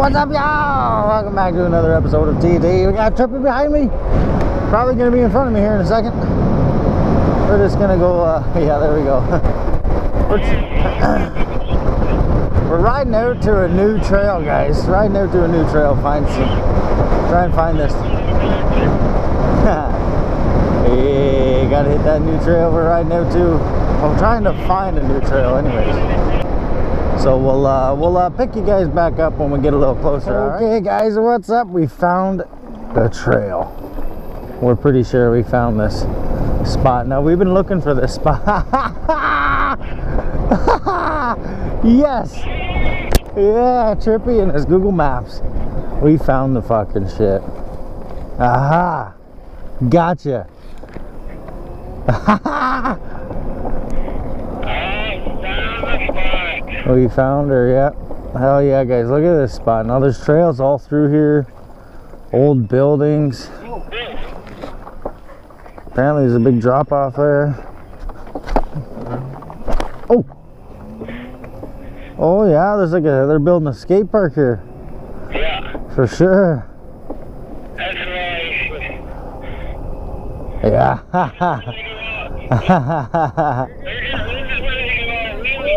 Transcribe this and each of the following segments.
What's up, y'all? Welcome back to another episode of TD. We got Trippy behind me. Probably gonna be in front of me here in a second. We're just gonna go, uh, yeah, there we go. We're, we're riding out to a new trail, guys. Riding out to a new trail. Find some, try and find this. hey, gotta hit that new trail we're riding out to. I'm trying to find a new trail anyways. So we'll uh, we'll uh, pick you guys back up when we get a little closer. Okay, guys, what's up? We found the trail. We're pretty sure we found this spot. Now we've been looking for this spot. yes. Yeah, Trippy and his Google Maps. We found the fucking shit. Aha. Gotcha. Oh, we found her, yeah. Hell yeah, guys. Look at this spot. Now there's trails all through here. Old buildings. Apparently there's a big drop off there. Oh! Oh yeah, there's like a, they're building a skate park here. Yeah, For sure. that's right. Yeah. They're just, this is where they go really.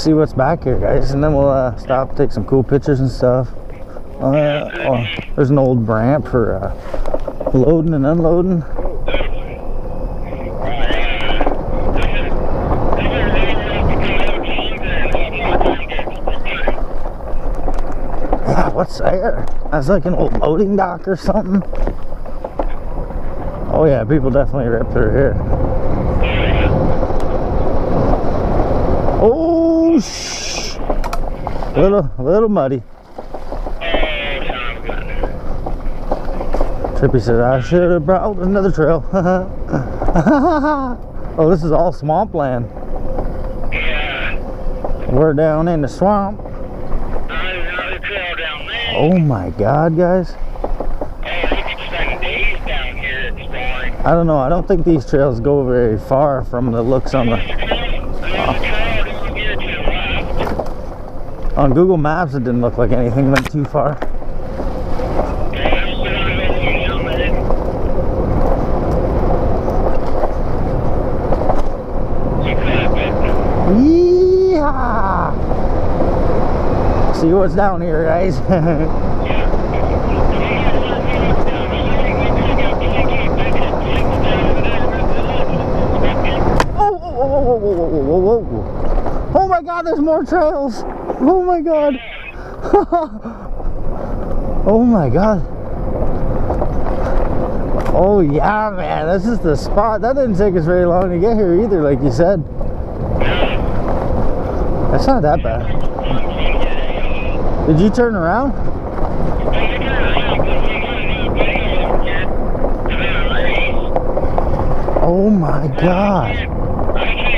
See what's back here, guys, and then we'll uh, stop, take some cool pictures and stuff. Uh, oh, there's an old ramp for uh, loading and unloading. Yeah, what's there? That's like an old loading dock or something. Oh yeah, people definitely rip through here. Oh, shh. Little, little muddy. Trippy says, I should have brought another trail. oh, this is all swampland. We're down in the swamp. Oh my god, guys. I don't know. I don't think these trails go very far from the looks on the on Google Maps. It didn't look like anything went too far. See what's down here, guys. Oh, whoa, whoa. Oh my god, there's more trails. Oh my god. oh my god. Oh yeah, man, this is the spot. That didn't take us very long to get here either, like you said. That's not that bad. Did you turn around? Oh my god.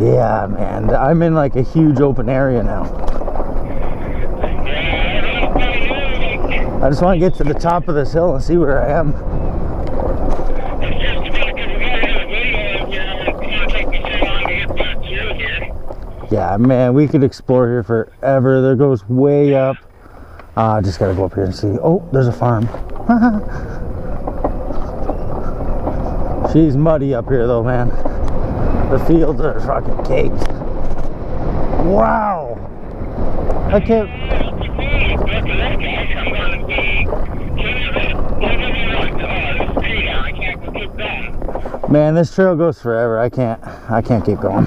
Yeah, man. I'm in like a huge open area now. I just want to get to the top of this hill and see where I am. Yeah, man, we could explore here forever. There goes way up. Uh, I just gotta go up here and see. Oh, there's a farm. She's muddy up here though, man. The fields are fucking caked. Wow. I can't. Man, this trail goes forever. I can't. I can't keep going.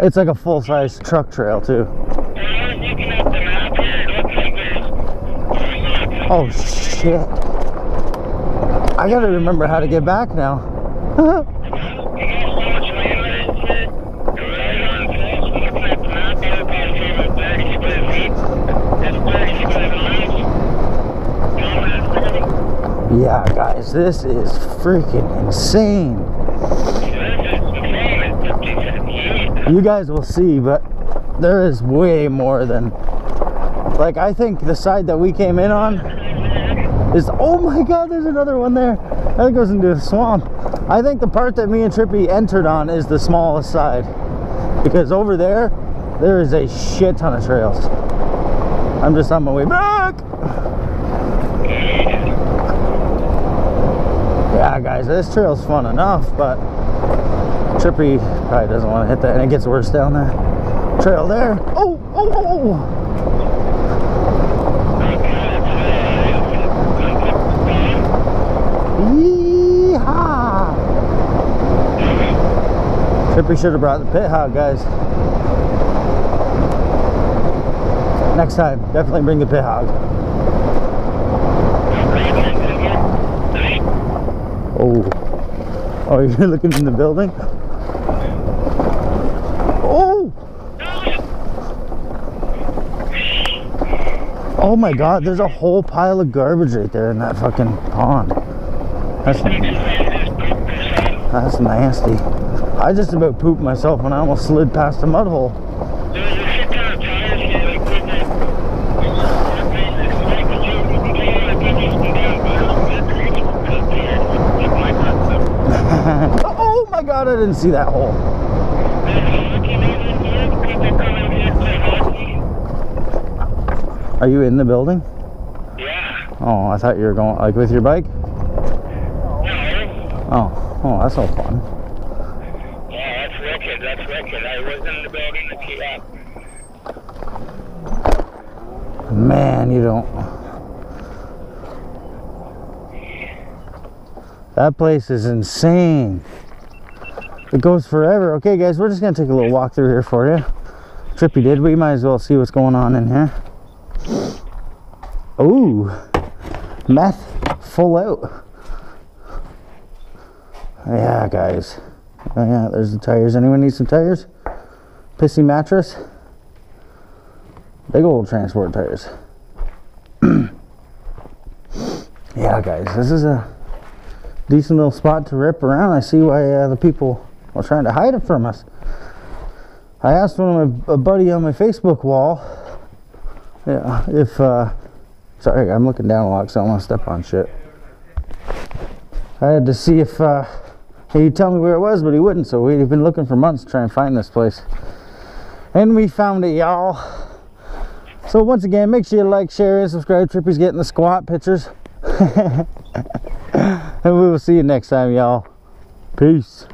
It's like a full-size truck trail too. Oh shit. I gotta remember how to get back now. Yeah, guys, this is freaking insane. This is the same as 57 years. You guys will see, but there is way more than. Like, I think the side that we came in on is. Oh my god, there's another one there. That goes into the swamp. I think the part that me and Trippy entered on is the smallest side. Because over there, there is a shit ton of trails. I'm just on my way Guys, this trail's fun enough, but Trippy probably doesn't want to hit that, and it gets worse down there. Trail there. Oh, oh, oh, oh. oh. Yeehaw! Trippy should have brought the Pithog, guys. Next time, definitely bring the Pithog. Oh. Oh, you're looking in the building? Oh! Oh my god, there's a whole pile of garbage right there in that fucking pond. That's, that's nasty. I just about pooped myself when I almost slid past a mud hole. There's a shit ton of tires here, like with the. oh my god, I didn't see that hole. Are you in the building? Yeah. Oh, I thought you were going like with your bike. No. Oh, oh, that's no fun. Yeah, that's wicked. That's wicked. I was in the building to keep up. Man, you don't. That place is insane. It goes forever. Okay, guys, we're just gonna take a little walk through here for you. Trippy did. We might as well see what's going on in here. Ooh, meth full out. Yeah, guys. Oh yeah, there's the tires. Anyone need some tires? Pissy mattress. Big old transport tires. yeah, guys, this is a decent little spot to rip around. I see why uh, the people are trying to hide it from us. I asked one of my a buddy on my Facebook wall, yeah, if uh, sorry, I'm looking down a lot, so I don't want to step on shit. I had to see if uh, he'd tell me where it was, but he wouldn't. So we've been looking for months trying to find this place, and we found it, y'all. So once again, make sure you like, share, and subscribe. Trippy's getting the squat pictures. and we will see you next time, y'all. Peace.